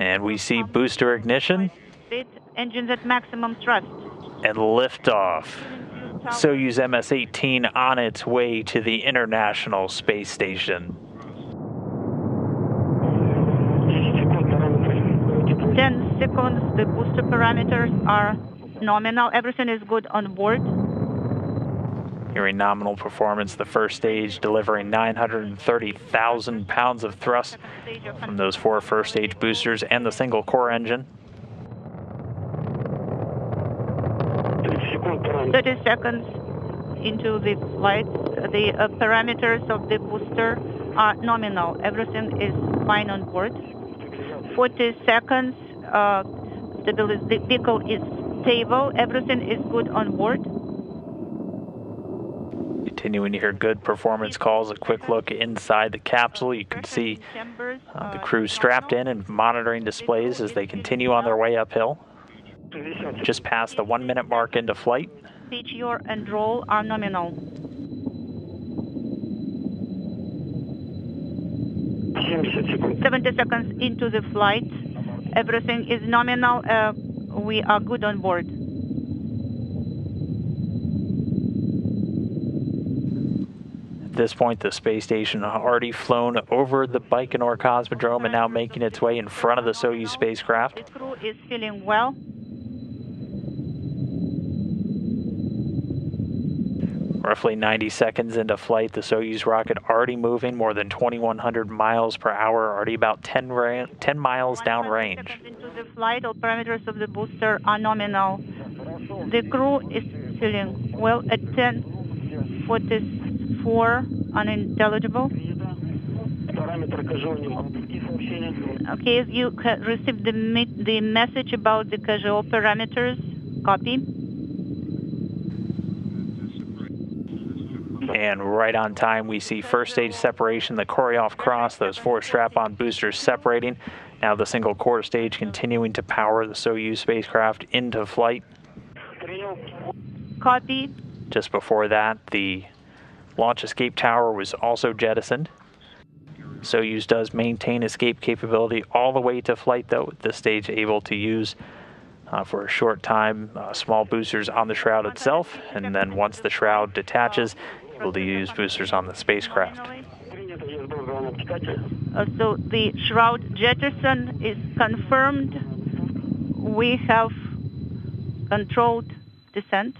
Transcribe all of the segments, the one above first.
And we see booster ignition Engines at maximum thrust. and liftoff. Soyuz MS-18 on its way to the International Space Station. 10 seconds, the booster parameters are nominal. Everything is good on board. Hearing nominal performance, the first stage delivering 930,000 pounds of thrust from those four first stage boosters and the single core engine. 30 seconds into the flight, the uh, parameters of the booster are nominal. Everything is fine on board. 40 seconds, uh, the vehicle is stable. Everything is good on board. Continuing to hear good performance calls. A quick look inside the capsule. You can see uh, the crew strapped in and monitoring displays as they continue on their way uphill. Just past the one minute mark into flight. Pitch, and roll are nominal. 70 seconds into the flight, everything is nominal. Uh, we are good on board. At this point, the space station had already flown over the Baikonur Cosmodrome and now making its way in front of the Soyuz spacecraft. The crew is feeling well. Roughly 90 seconds into flight, the Soyuz rocket already moving more than 2,100 miles per hour, already about 10, ra- 10 miles 120 downrange. into the flight, all parameters of the booster are nominal. The crew is feeling well at 10:44, unintelligible. Okay, you received the, the message about the casual parameters. Copy. And right on time, we see first stage separation, the Korolev cross, those four strap on boosters separating. Now the single core stage continuing to power the Soyuz spacecraft into flight. Copy. Just before that, the launch escape tower was also jettisoned. Soyuz does maintain escape capability all the way to flight, though, this stage able to use uh, for a short time uh, small boosters on the shroud itself, and then once the shroud detaches, able to use boosters on the spacecraft. Uh, so the shroud jettison is confirmed. We have controlled descent.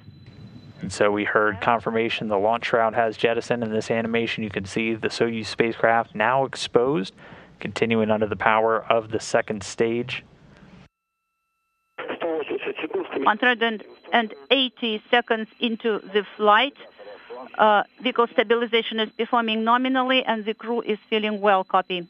And so we heard confirmation the launch shroud has jettisoned. In this animation, you can see the Soyuz spacecraft now exposed, continuing under the power of the second stage. 180 seconds into the flight, uh, vehicle stabilization is performing nominally, and the crew is feeling well. Copy.